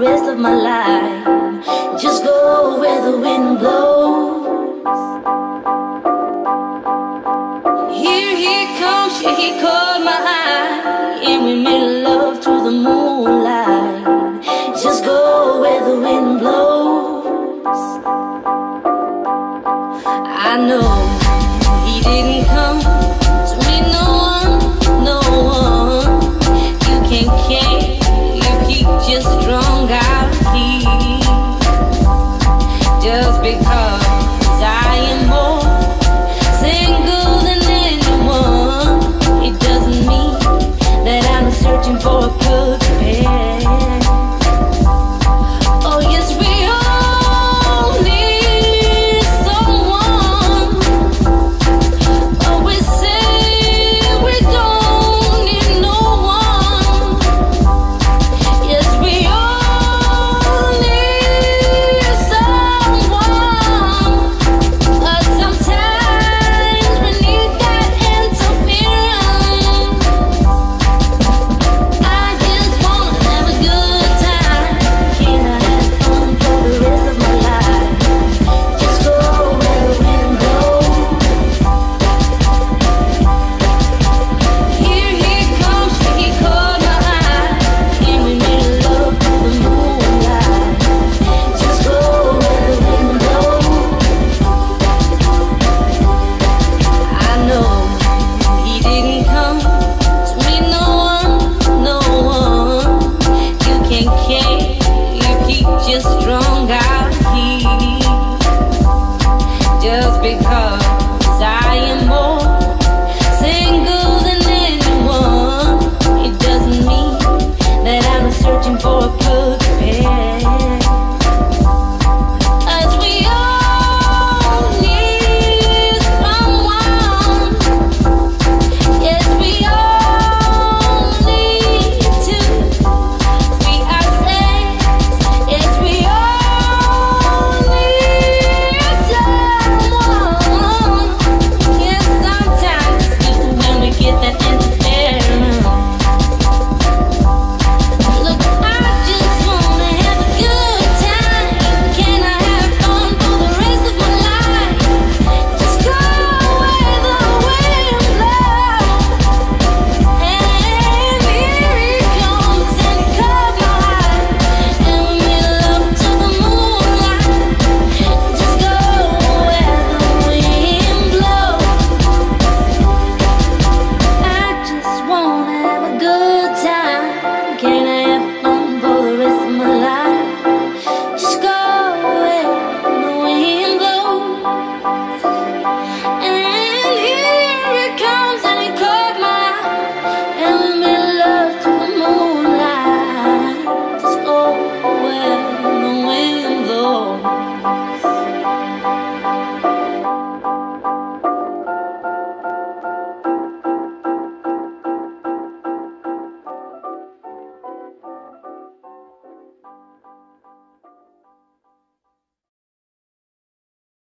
rest of my life? Just go where the wind blows. Here, here comes she, he caught my I know.